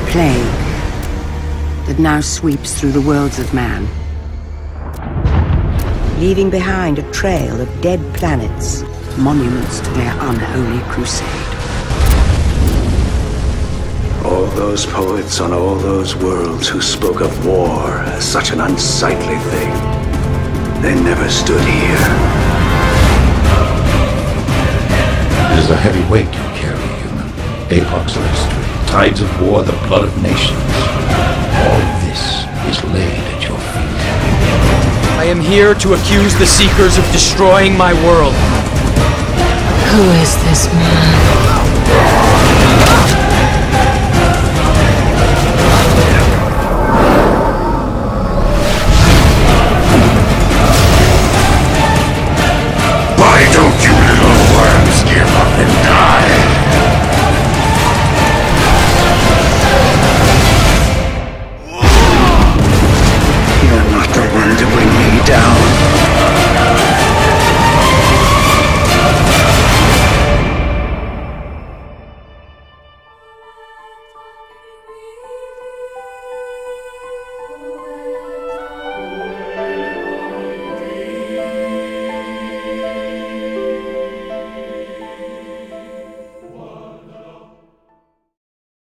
plague that now sweeps through the worlds of man, leaving behind a trail of dead planets, monuments to their unholy crusade. All those poets on all those worlds who spoke of war as such an unsightly thing, they never stood here. It is a heavy weight you carry, human. Epochs of history, tides of war, the blood of nations. All this is laid at your feet. I am here to accuse the Seekers of destroying my world. Who is this man?